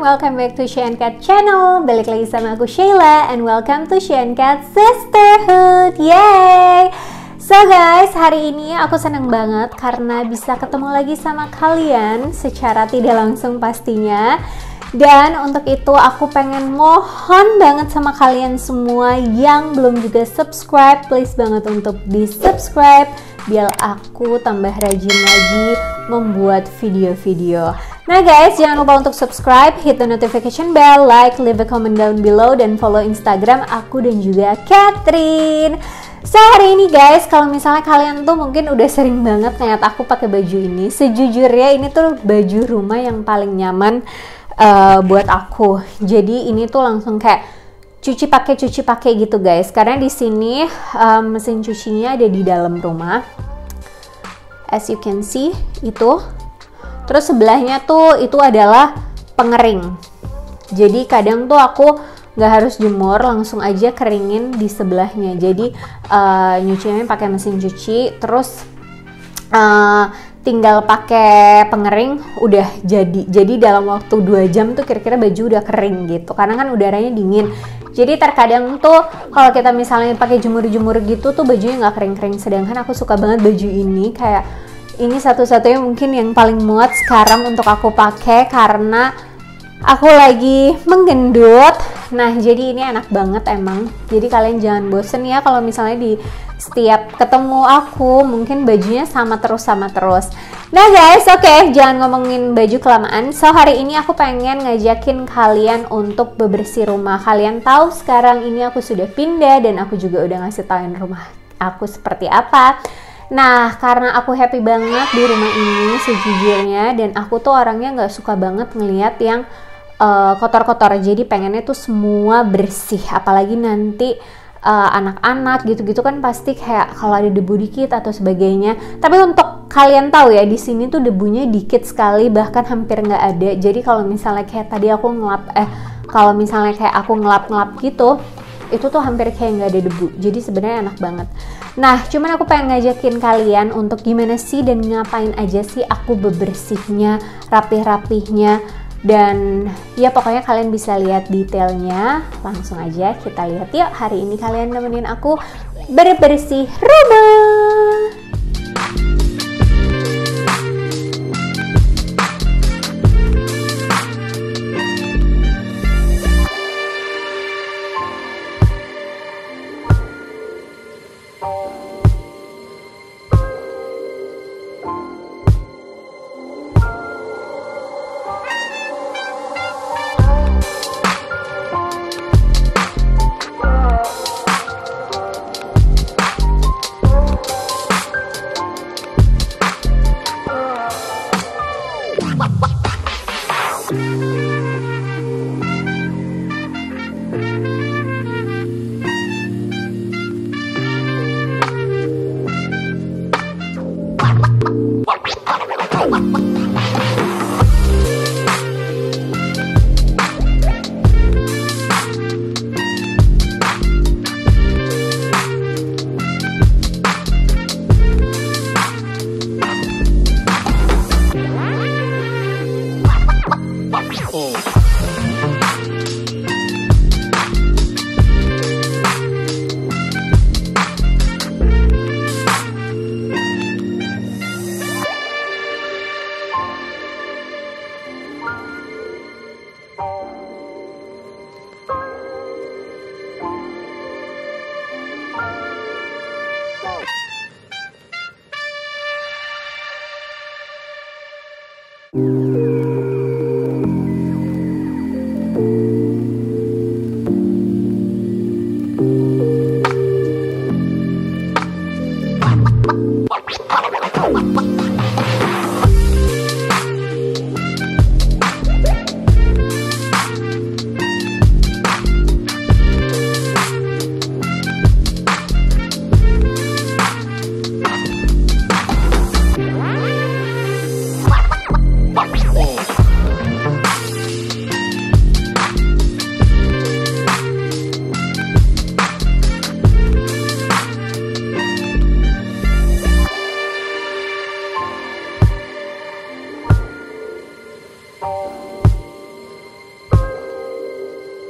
welcome back to Shane Cat Channel. Balik lagi sama aku Sheila And welcome to Shane Cat Sisterhood. Yay! So guys, hari ini aku senang banget karena bisa ketemu lagi sama kalian secara tidak langsung pastinya. Dan untuk itu aku pengen mohon banget sama kalian semua yang belum juga subscribe Please banget untuk di subscribe Biar aku tambah rajin lagi membuat video-video Nah guys, jangan lupa untuk subscribe, hit the notification bell, like, leave a comment down below, dan follow Instagram aku dan juga Catherine. So hari ini guys, kalau misalnya kalian tuh mungkin udah sering banget ngeliat aku pakai baju ini, sejujurnya ini tuh baju rumah yang paling nyaman uh, buat aku. Jadi ini tuh langsung kayak cuci pakai cuci pakai gitu guys. Karena di sini um, mesin cucinya ada di dalam rumah. As you can see itu Terus sebelahnya tuh itu adalah pengering. Jadi kadang tuh aku nggak harus jemur, langsung aja keringin di sebelahnya. Jadi uh, nyucinya pakai mesin cuci, terus uh, tinggal pakai pengering udah jadi. Jadi dalam waktu 2 jam tuh kira-kira baju udah kering gitu. Karena kan udaranya dingin. Jadi terkadang tuh kalau kita misalnya pakai jemur-jemur gitu tuh bajunya nggak kering-kering. Sedangkan aku suka banget baju ini kayak ini satu-satunya mungkin yang paling muat sekarang untuk aku pakai karena aku lagi menggendut. Nah jadi ini enak banget emang. Jadi kalian jangan bosen ya kalau misalnya di setiap ketemu aku mungkin bajunya sama terus sama terus. Nah guys oke okay, jangan ngomongin baju kelamaan. So hari ini aku pengen ngajakin kalian untuk bebersih rumah. Kalian tahu sekarang ini aku sudah pindah dan aku juga udah ngasih tauin rumah aku seperti apa Nah, karena aku happy banget di rumah ini sejujurnya dan aku tuh orangnya nggak suka banget ngeliat yang uh, kotor-kotor. Jadi pengennya tuh semua bersih. Apalagi nanti uh, anak-anak gitu-gitu kan pasti kayak kalau ada debu dikit atau sebagainya. Tapi untuk kalian tahu ya di sini tuh debunya dikit sekali bahkan hampir nggak ada. Jadi kalau misalnya kayak tadi aku ngelap eh kalau misalnya kayak aku ngelap-ngelap gitu itu tuh hampir kayak nggak ada debu. Jadi sebenarnya enak banget. Nah cuman aku pengen ngajakin kalian untuk gimana sih dan ngapain aja sih aku bebersihnya rapih-rapihnya. Dan ya pokoknya kalian bisa lihat detailnya. Langsung aja kita lihat yuk. Hari ini kalian nemenin aku bersih rumah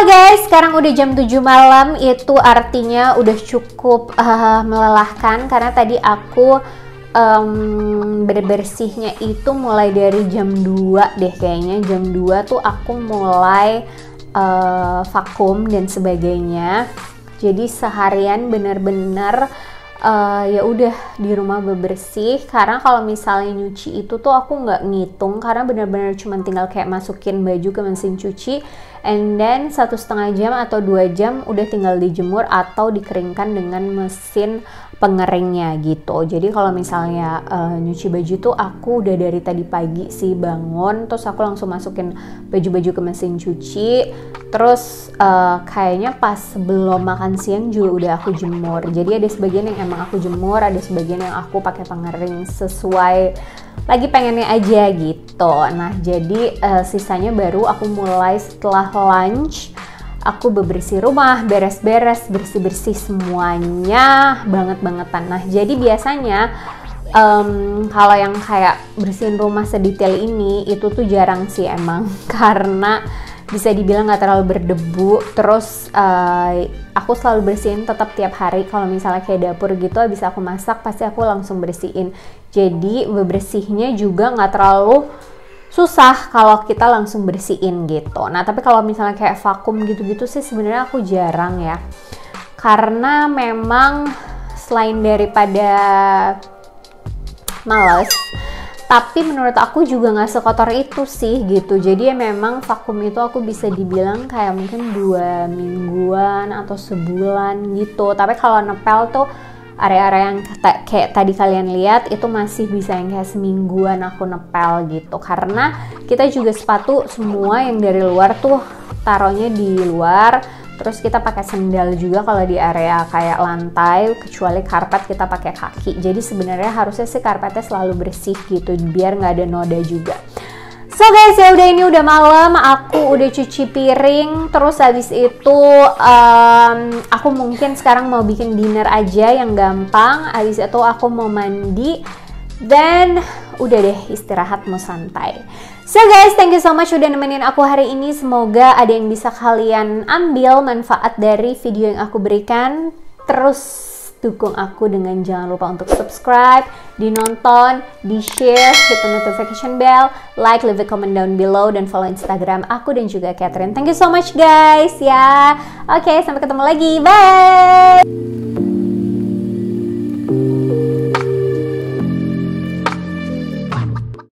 Guys, sekarang udah jam 7 malam, itu artinya udah cukup uh, melelahkan karena tadi aku um, bersihnya itu mulai dari jam 2 deh kayaknya. Jam 2 tuh aku mulai uh, vakum dan sebagainya. Jadi seharian bener-bener uh, ya udah di rumah bebersih karena kalau misalnya nyuci itu tuh aku nggak ngitung karena bener-bener cuma tinggal kayak masukin baju ke mesin cuci and then satu setengah jam atau dua jam udah tinggal dijemur atau dikeringkan dengan mesin pengeringnya gitu. Jadi kalau misalnya uh, nyuci baju tuh aku udah dari tadi pagi sih bangun terus aku langsung masukin baju-baju ke mesin cuci. Terus uh, kayaknya pas sebelum makan siang juga udah aku jemur. Jadi ada sebagian yang emang aku jemur ada sebagian yang aku pakai pengering sesuai lagi pengennya aja gitu. Nah, jadi uh, sisanya baru aku mulai setelah lunch aku bebersih rumah, beres-beres, bersih-bersih semuanya banget-bangetan. Nah, jadi biasanya um, kalau yang kayak bersihin rumah sedetail ini itu tuh jarang sih emang karena bisa dibilang nggak terlalu berdebu terus uh, aku selalu bersihin tetap tiap hari kalau misalnya kayak dapur gitu bisa aku masak pasti aku langsung bersihin jadi bebersihnya juga nggak terlalu susah kalau kita langsung bersihin gitu. Nah tapi kalau misalnya kayak vakum gitu-gitu sih sebenarnya aku jarang ya. Karena memang selain daripada males tapi menurut aku juga nggak sekotor itu sih gitu. Jadi ya memang vakum itu aku bisa dibilang kayak mungkin dua mingguan atau sebulan gitu. Tapi kalau nepel tuh area-area yang kayak tadi kalian lihat itu masih bisa yang kayak semingguan aku nepel gitu karena kita juga sepatu semua yang dari luar tuh taruhnya di luar Terus kita pakai sendal juga kalau di area kayak lantai, kecuali karpet kita pakai kaki. Jadi sebenarnya harusnya sih karpetnya selalu bersih gitu, biar nggak ada noda juga. So guys ya udah ini udah malam, aku udah cuci piring, terus habis itu um, aku mungkin sekarang mau bikin dinner aja yang gampang. Habis itu aku mau mandi dan udah deh istirahat mau santai. So guys, thank you so much udah nemenin aku hari ini. Semoga ada yang bisa kalian ambil manfaat dari video yang aku berikan. Terus dukung aku dengan jangan lupa untuk subscribe, dinonton, di-share, hit notification bell, like, leave a comment down below, dan follow Instagram aku dan juga Catherine. Thank you so much guys ya. Oke, okay, sampai ketemu lagi. Bye!